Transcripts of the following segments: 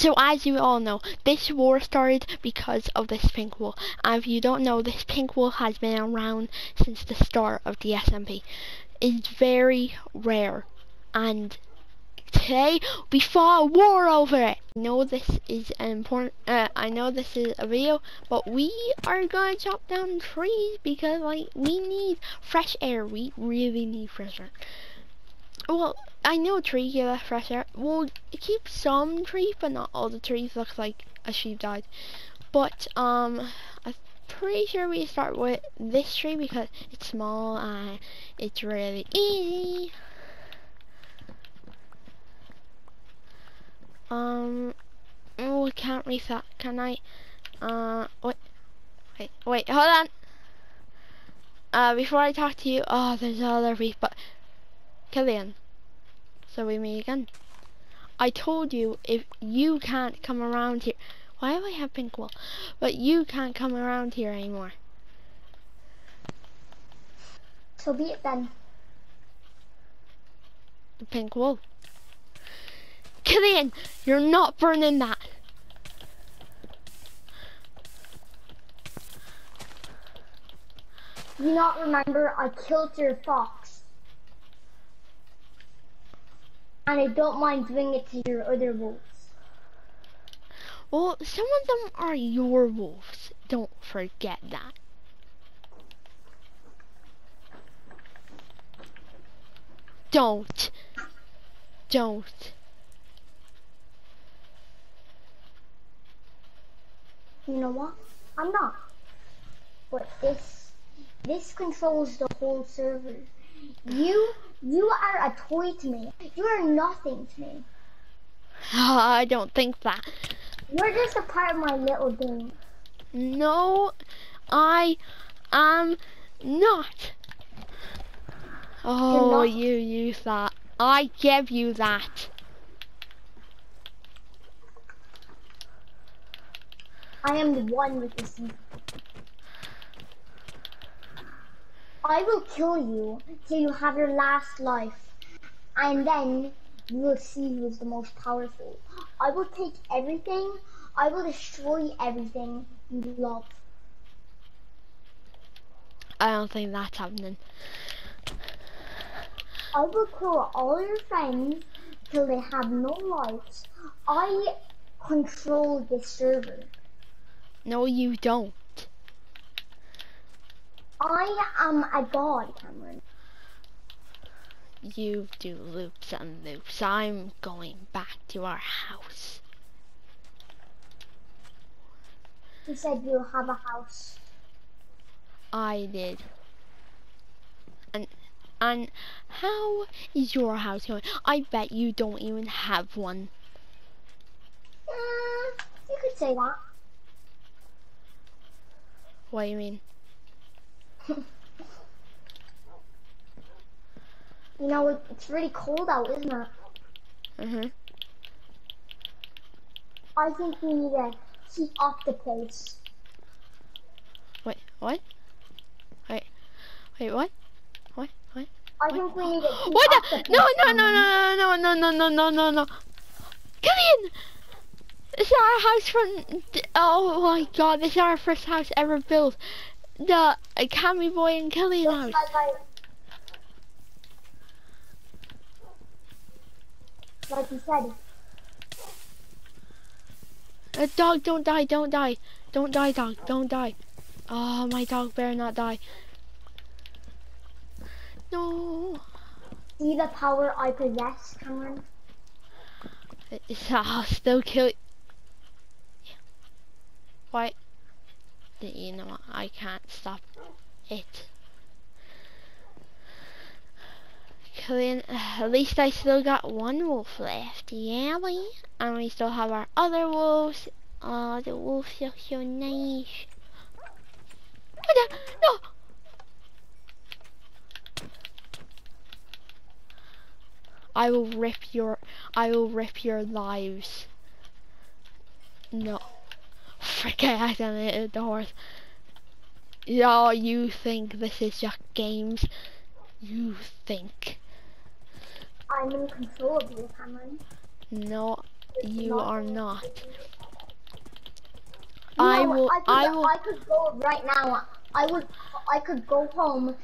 So as you all know, this war started because of this pink wool. And if you don't know, this pink wool has been around since the start of the SMP. It's very rare. And today we fought a war over it. I know this is an important, uh, I know this is a video, but we are gonna chop down trees because like we need fresh air. We really need fresh air. Well, I know a tree give us fresh air. Well, keep some trees, but not all the trees. Looks like a sheep died. But um, I'm pretty sure we start with this tree because it's small and it's really easy. Um, oh, I can't reset. Can I? Uh, wait, wait, wait, hold on. Uh, before I talk to you, oh, there's another reef, but Killian. So we meet again. I told you if you can't come around here. Why do I have pink wool? But you can't come around here anymore. So be it then. The pink wool. Killian, you're not burning that. You not remember I killed your fox. And I don't mind doing it to your other wolves. Well, some of them are your wolves. Don't forget that. Don't. Don't. You know what? I'm not. But this, this controls the whole server. You, you are a toy to me. You are nothing to me. Ah, I don't think that. You're just a part of my little game. No, I am not. Oh, not- you use that. I give you that. I am the one with the secret. I will kill you till you have your last life, and then you will see who is the most powerful. I will take everything. I will destroy everything you love. I don't think that's happening. I will kill all your friends till they have no lives. I control this server. No, you don't. I am a god, Cameron. You do loops and loops. I'm going back to our house. You said you'll have a house. I did. And and how is your house going? I bet you don't even have one. Uh, you could say that. What do you mean? You know, it, it's really cold out, isn't it? Mhm. I think we need to heat up the place. Wait, what? Wait, wait, what? What? What? I think we need to heat What up the? the place. No, no, no, no, no, no, no, no, no, no, no. Killian! This is our house from. Oh my god, this is our first house ever built. The uh, Cammy Boy and Kelly house. Like. You said, Uh, dog, don't die, don't die. Don't die, dog, don't die. Oh, my dog better not die. No. see the power I possess, Cameron? I'll still kill Why? You know? I can't stop it. At least I still got one wolf left, yeah, boy. And we still have our other wolves. Oh, the wolves look so nice. No! I will rip your, I will rip your lives. No. Frick, I hit the horse. Yeah, you think this is just games? You think. I'm in control of you, Cameron. No, you not are not. to. I will, I could, I will, I could go right now. I would. I could go home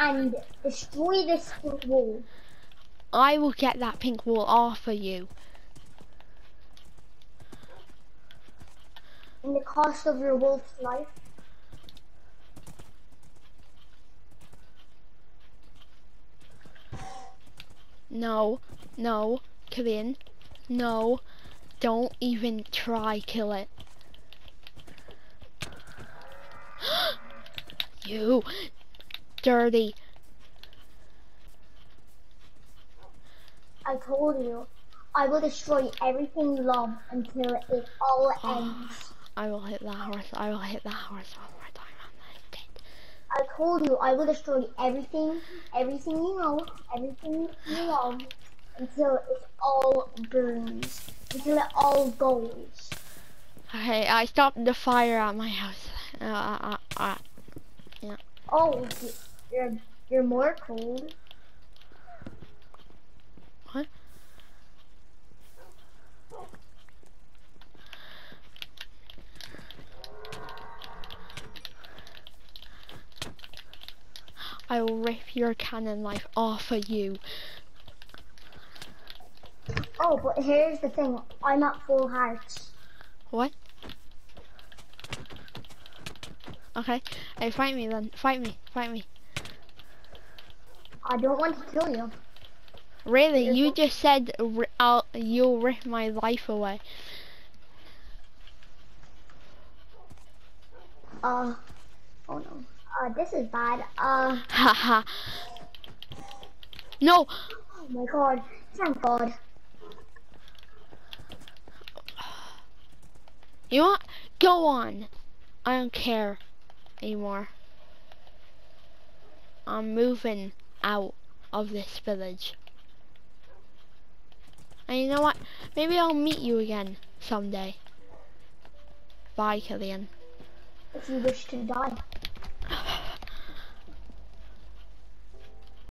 and destroy this pink wall. I will get that pink wall off of you. In the cost of your wolf's life. No, no, Kevin, no, don't even try kill it. you dirty. I told you, I will destroy everything you love until it all ah. ends. I will hit that horse. I will hit that horse one more time. I told you, I will destroy everything, everything you know, everything you love, until it all burns, until it all goes. Okay, I stopped the fire at my house. Uh, uh, uh, uh, Oh, you're you're more cold. What? I will rip your canon life off of you. Oh, but here's the thing, I'm at full hearts. What? Okay, hey, fight me then. Fight me. Fight me. I don't want to kill you. Really? Here's You just said I'll, you'll rip my life away. Uh, oh no. Uh, this is bad. Uh, Haha. no! oh my god. Thank god. You want? Go on. I don't care anymore. I'm moving out of this village. And you know what? Maybe I'll meet you again someday. Bye, Killian. If you wish to die.